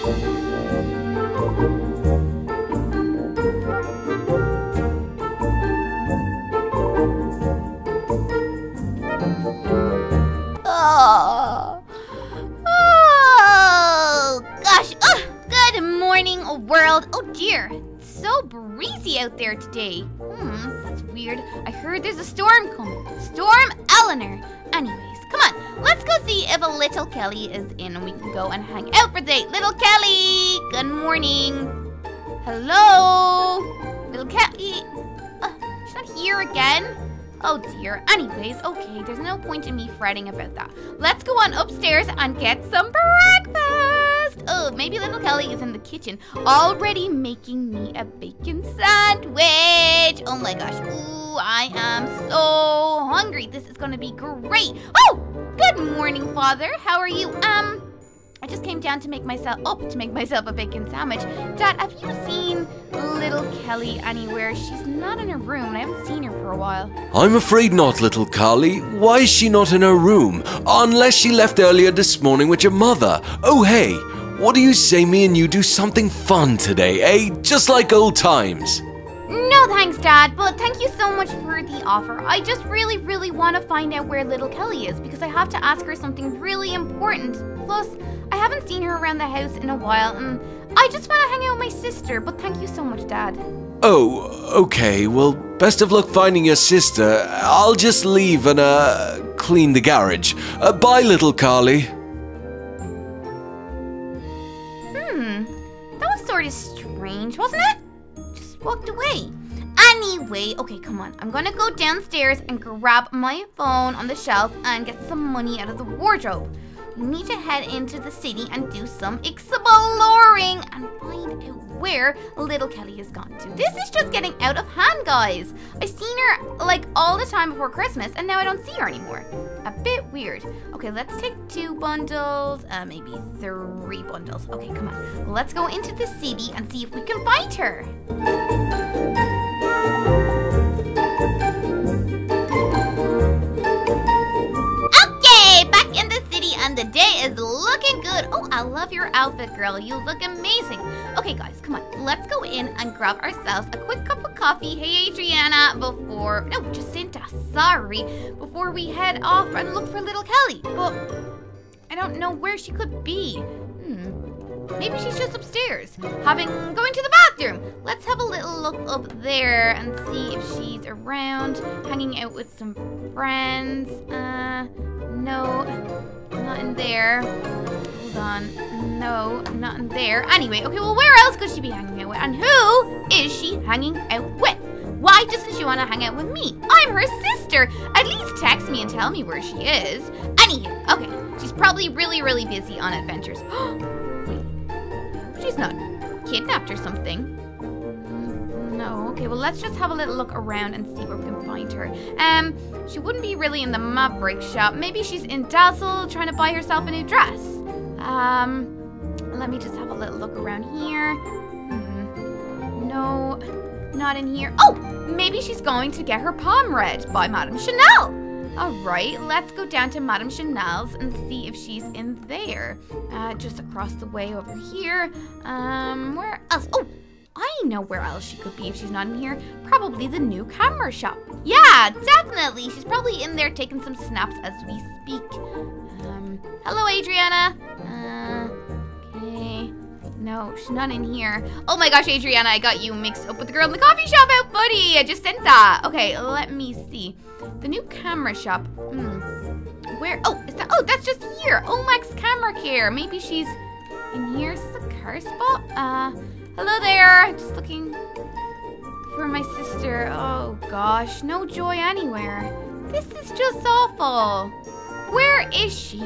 Oh, oh gosh. Oh, good morning, world. Oh dear, it's so breezy out there today. Hmm, that's weird. I heard there's a storm coming. Storm Eleanor. Anyways, come on, let's go see if a little Kelly is in and we can go and hang out for the day. Little Kelly, good morning. Hello, little Kelly. Uh, she's not here again. Oh dear. Anyways, okay, there's no point in me fretting about that. Let's go on upstairs and get some breakfast. Oh, maybe little Kelly is in the kitchen already making me a bacon sandwich. Oh my gosh. Ooh, I am so hungry. This is gonna be great. Oh, good morning, Father. How are you? Um, I just came down to make myself up to make myself a bacon sandwich. Dad, have you seen little Kelly anywhere? She's not in her room. I haven't seen her for a while. I'm afraid not, little Carly. Why is she not in her room? Unless she left earlier this morning with your mother. Oh, hey, what do you say me and you do something fun today, eh? Just like old times. No thanks, Dad, but thank you so much for the offer. I just really, really want to find out where little Kelly is because I have to ask her something really important. Plus, I haven't seen her around the house in a while and I just want to hang out with my sister, but thank you so much, Dad. Oh, okay. Well, best of luck finding your sister. I'll just leave and, uh, clean the garage. Uh, bye, little Carly. Walked away. Anyway, okay, come on. I'm gonna go downstairs and grab my phone on the shelf and get some money out of the wardrobe. We need to head into the city and do some exploring and find out where little Kelly has gone to. This is just getting out of hand, guys. I've seen her like all the time before Christmas and now I don't see her anymore. A bit weird. Okay, let's take two bundles, uh, maybe three bundles. Okay, come on. Let's go into the city and see if we can find her. I love your outfit, girl. You look amazing. Okay, guys, come on. Let's go in and grab ourselves a quick cup of coffee. Hey, Adriana, before... No, Jacinta, sorry. Before we head off and look for little Kelly. But I don't know where she could be. Hmm. Maybe she's just upstairs, having going to the bathroom. Let's have a little look up there and see if she's around, hanging out with some friends. Uh, no, not in there. On. No, not in there. Anyway, okay, well, where else could she be hanging out with? And who is she hanging out with? Why doesn't she want to hang out with me? I'm her sister. At least text me and tell me where she is. Anywho, okay, she's probably really, really busy on adventures. Wait, she's not kidnapped or something. Mm, No, okay, well, let's just have a little look around and see where we can find her. Um, she wouldn't be really in the Maverick shop. Maybe she's in Dazzle trying to buy herself a new dress. Um, let me just have a little look around here. Hmm. No, not in here. Oh, maybe she's going to get her palm read by Madame Chanel. All right, let's go down to Madame Chanel's and see if she's in there. Uh, just across the way over here. Um, where else? Oh, I know where else she could be if she's not in here. Probably the new camera shop. Yeah, definitely. She's probably in there taking some snaps as we speak. Um, hello, Adriana. Uh, okay. No, she's not in here. Oh my gosh, Adriana, I got you mixed up with the girl in the coffee shop out, buddy. I just sent that. Okay, let me see. The new camera shop. Hmm. Where? Oh, is that? Oh, that's just here. Omax Camera Care. Maybe she's in here. Is this a car spot? Uh, hello there. Just looking for my sister. Oh gosh, no joy anywhere. This is just awful. Where is she?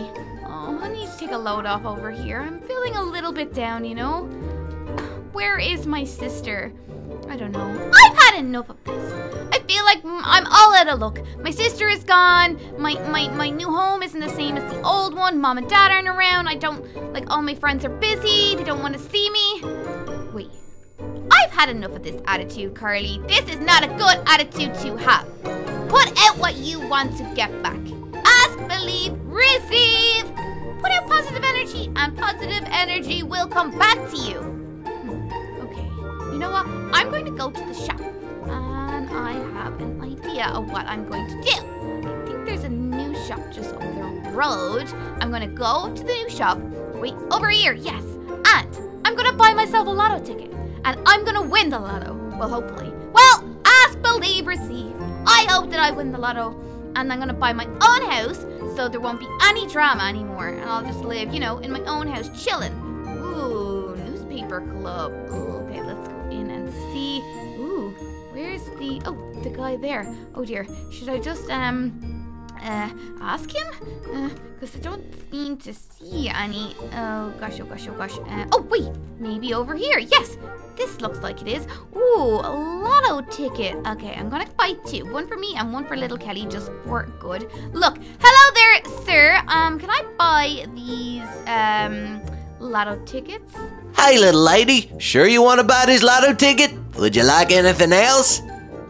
Oh, I need to take a load off over here. I'm feeling a little bit down, you know? Where is my sister? I don't know. I've had enough of this. I feel like I'm all out of luck. My sister is gone. My, my, my new home isn't the same as the old one. Mom and dad aren't around. I don't, like, all my friends are busy. They don't want to see me. I've had enough of this attitude, Carly. This is not a good attitude to have. Put out what you want to get back. Ask, believe, receive. Put out positive energy, and positive energy will come back to you. Hmm, Okay, you know what? I'm going to go to the shop, and I have an idea of what I'm going to do. I think there's a new shop just up the road. I'm going to go to the new shop. Wait, over here, yes. And I'm going to buy myself a lotto ticket, and I'm to win the lotto. Well, hopefully. Well, ask, believe, receive. I hope that I win the lotto, and I'm to buy my own house so there won't be any drama anymore, and I'll just live, you know, in my own house chilling. Ooh, newspaper club. Ooh, okay, let's go in and see. Ooh, where's the oh the guy there? Oh dear, should I just um uh ask him? Because I don't seem to see any. Oh gosh, oh gosh, oh gosh. Uh, oh wait, maybe over here. Yes, this looks like it is. Ooh, a lotto ticket. Okay, I'm gonna buy two. One for me and one for little Kelly, just for good. Look, hello there, sir. Um, can I buy these um lotto tickets? Hey, little lady, sure you want to buy this lotto ticket? Would you like anything else?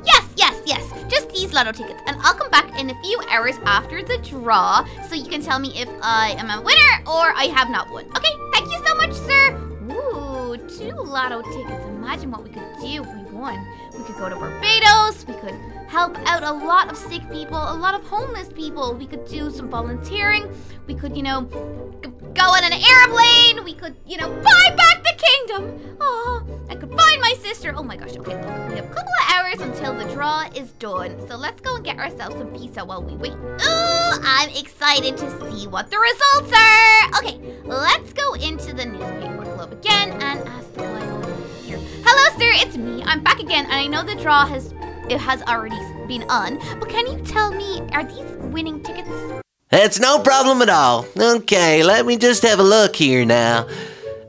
Yes, yes, yes. Just these lotto tickets, and I'll come back in a few hours after the draw, so you can tell me if I am a winner or I have not won. Okay, thank you so much, sir. Ooh, two lotto tickets. Imagine what we could do if we won. We could go to Barbados. We could help out a lot of sick people, a lot of homeless people. We could do some volunteering. We could, you know, go on an airplane. We could, you know, buy back the kingdom. Oh, I could find my sister. Oh my gosh. Okay, look, we have a couple of hours until the draw is done. So let's go and get ourselves some pizza while we wait. Ooh, I'm excited to see what the results are. Okay, let's go into the newspaper club again and ask the guy over here. Hello, sir. It's me. I'm back again, and I know the draw has it has already been on. But can you tell me, are these winning tickets? It's no problem at all. Okay, let me just have a look here now.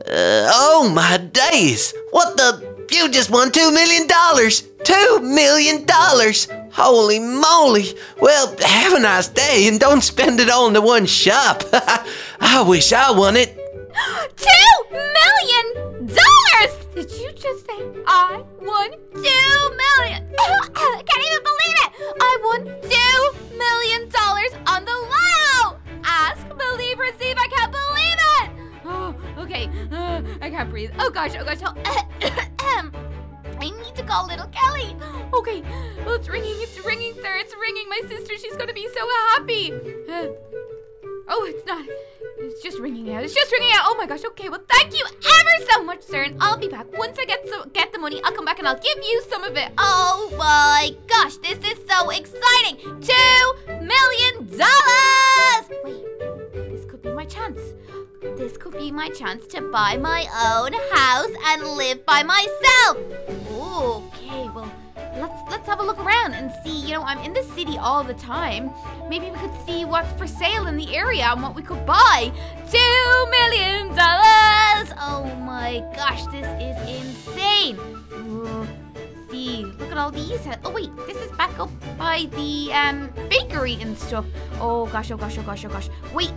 Uh, oh my days! What the? You just won two million dollars! Two million dollars! Holy moly! Well, have a nice day and don't spend it all in the one shop. I wish I won it. Two million dollars! Did you just say I won two million? I can't even believe it! I won two million dollars on the lotto! Ask, believe, receive. I can't believe it! Oh, okay. Uh, I can't breathe. Oh gosh, oh gosh. Oh, I need to call little Kelly. Okay. Oh, it's ringing. It's ringing, sir. It's ringing. My sister. She's gonna be so happy. Uh, Oh, it's not. It's just ringing out. It's just ringing out. Oh my gosh. Okay. Well, thank you ever so much, sir. And I'll be back once I get so get the money. I'll come back and I'll give you some of it. Oh my gosh, this is so exciting. Two million dollars. This could be my chance to buy my own house and live by myself. Okay. Well let's let's have a look around and see. You know, I'm in the city all the time. Maybe we could see what's for sale in the area and what we could buy. Two million dollars! Oh my gosh, this is insane. Ooh, see, look at all these. Oh wait, this is back up by the um bakery and stuff. Oh gosh, oh gosh, oh gosh, oh gosh. Wait,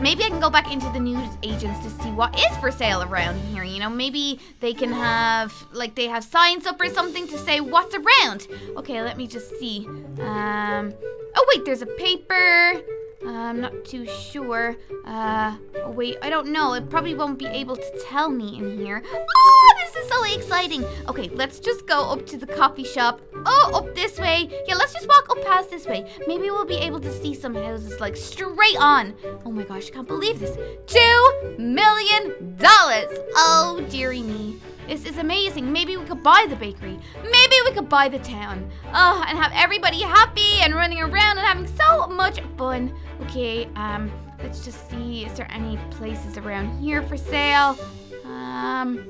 Maybe I can go back into the news agents to see what is for sale around here. You know, maybe they can have, like, they have signs up or something to say what's around. Okay, let me just see. Um, oh, wait, there's a paper. Uh, I'm not too sure. Uh, wait, I don't know. It probably won't be able to tell me in here. Oh, this is so exciting. Okay, let's just go up to the coffee shop. Oh, up this way. Yeah, let's just walk up past this way. Maybe we'll be able to see some houses like straight on. Oh my gosh, I can't believe this. Two million dollars. Oh, dearie me. This is amazing. Maybe we could buy the bakery. Maybe we could buy the town. Oh, and have everybody happy and running around and having so much fun. Okay, um, let's just see. Is there any places around here for sale? Um,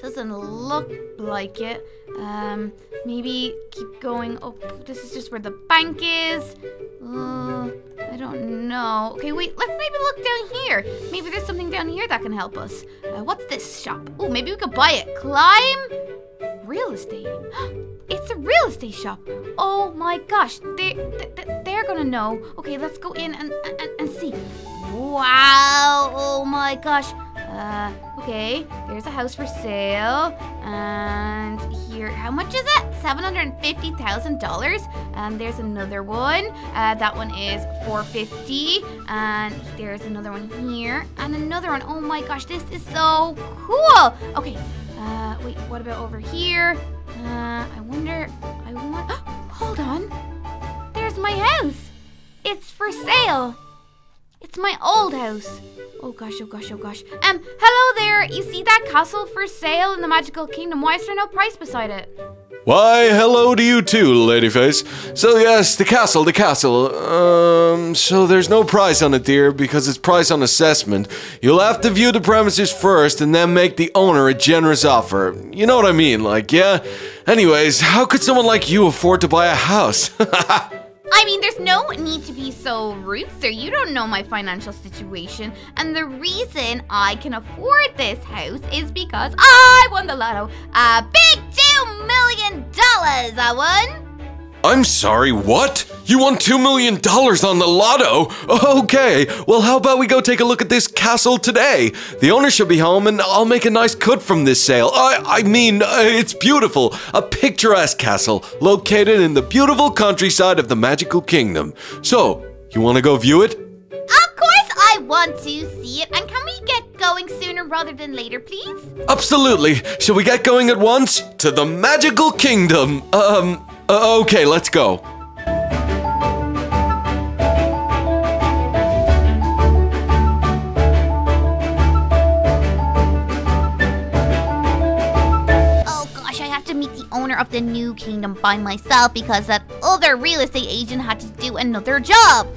doesn't look like it. Um, maybe keep going Oh, This is just where the bank is. Uh, I don't know. Okay, wait, let's maybe look down here. Maybe there's something down here that can help us. Uh, what's this shop? Oh, maybe we could buy it. Climb real estate. It's a real estate shop. Oh my gosh, they, they they're gonna know. Okay, let's go in and and, and see. Wow! Oh my gosh. Uh, okay, there's a house for sale, and here. How much is it? $750,000. And there's another one. Uh, that one is 450 And there's another one here. And another one. Oh my gosh, this is so cool. Okay, uh, wait, what about over here? Uh, I wonder, I want, hold on. There's my house. It's for sale. It's my old house. Oh gosh, oh gosh, oh gosh. Um, hello there. You see that castle for sale in the Magical Kingdom? Why is there no price beside it? Why, hello to you too, Ladyface. So yes, the castle, the castle. Um, so there's no price on it, dear, because it's price on assessment. You'll have to view the premises first and then make the owner a generous offer. You know what I mean, like, yeah? Anyways, how could someone like you afford to buy a house? I mean, there's no need to be so rude, sir. You don't know my financial situation. And the reason I can afford this house is because I won the lotto. A big two million dollars I won. I'm sorry, what? You won $2 million on the lotto? Okay, well, how about we go take a look at this castle today? The owner should be home and I'll make a nice cut from this sale. I, I mean, uh, it's beautiful. A picturesque castle located in the beautiful countryside of the Magical Kingdom. So, you want to go view it? Of course I want to see it. And can we get going sooner rather than later, please? Absolutely. Shall we get going at once? To the Magical Kingdom. Um, uh, okay, let's go. Oh gosh, I have to meet the owner of the new kingdom by myself because that other real estate agent had to do another job.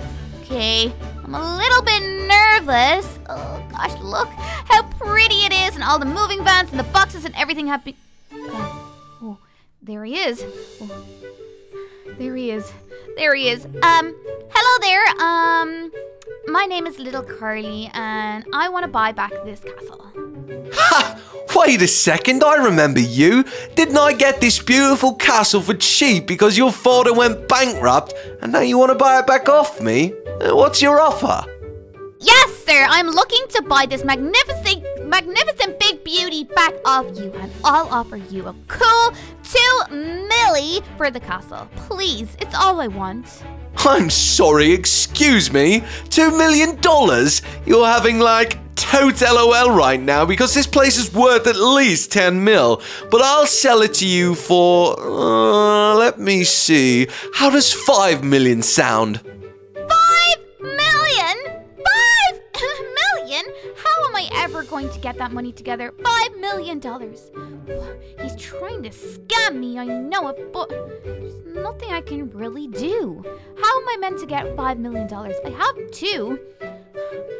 Okay, I'm a little bit nervous. Oh gosh, look how pretty it is and all the moving vans and the boxes and everything have been... There he is. Oh, there he is. There he is. Um, hello there. Um, my name is Little Carly and I want to buy back this castle. Ha! Wait a second, I remember you. Didn't I get this beautiful castle for cheap because your father went bankrupt and now you want to buy it back off me? Uh, What's your offer? Yes, sir. I'm looking to buy this magnificent, magnificent big beauty back off you, and I'll offer you a cool two milli for the castle. Please, it's all I want. I'm sorry, excuse me. Two million dollars? You're having like totes LOL right now because this place is worth at least 10 mil. But I'll sell it to you for. Uh, let me see. How does 5 million sound? Ever going to get that money together? Five million dollars. He's trying to scam me, I know it, but there's nothing I can really do. How am I meant to get five million dollars? I have two.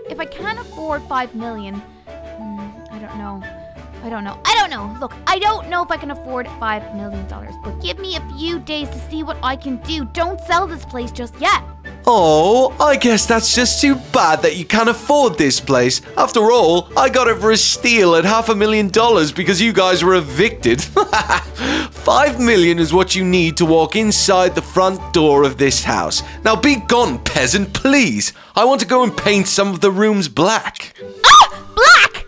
If I can't afford five million, hmm, I don't know. I don't know. I don't know. Look, I don't know if I can afford five million dollars, but give me a few days to see what I can do. Don't sell this place just yet. Oh, I guess that's just too bad that you can't afford this place. After all, I got it for a steal at half a million dollars because you guys were evicted. Five million is what you need to walk inside the front door of this house. Now be gone, peasant, please. I want to go and paint some of the rooms black. Ah! Black!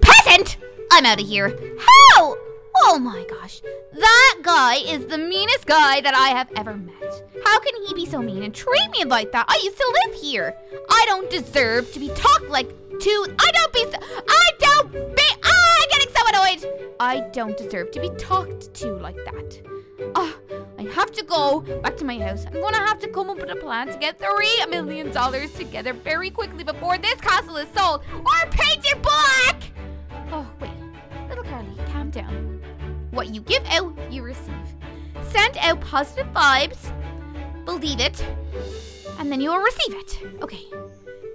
Peasant! I'm out of here. How? Oh my gosh. That guy is the meanest guy that I have ever met. How can he be so mean and treat me like that? I used to live here. I don't deserve to be talked like to. I don't be. I don't be. Ah, I'm getting so annoyed. I don't deserve to be talked to like that. Ah, I have to go back to my house. I'm gonna have to come up with a plan to get three million dollars together very quickly before this castle is sold or painted black. Oh wait, little Carly, calm down. What you give out, you receive. Send out positive vibes, believe it, and then you will receive it. Okay,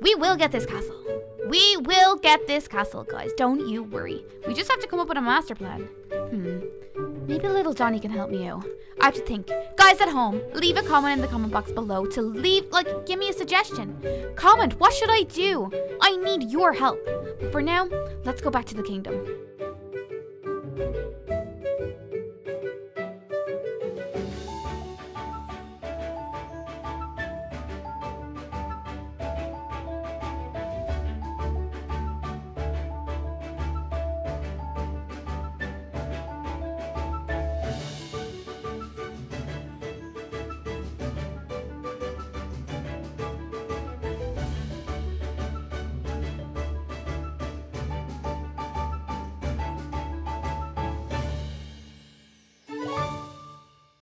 we will get this castle. We will get this castle, guys. Don't you worry. We just have to come up with a master plan. Hmm. Maybe little Johnny can help me out. I have to think. Guys at home, leave a comment in the comment box below to leave, like, give me a suggestion. Comment, what should I do? I need your help. But for now, let's go back to the kingdom.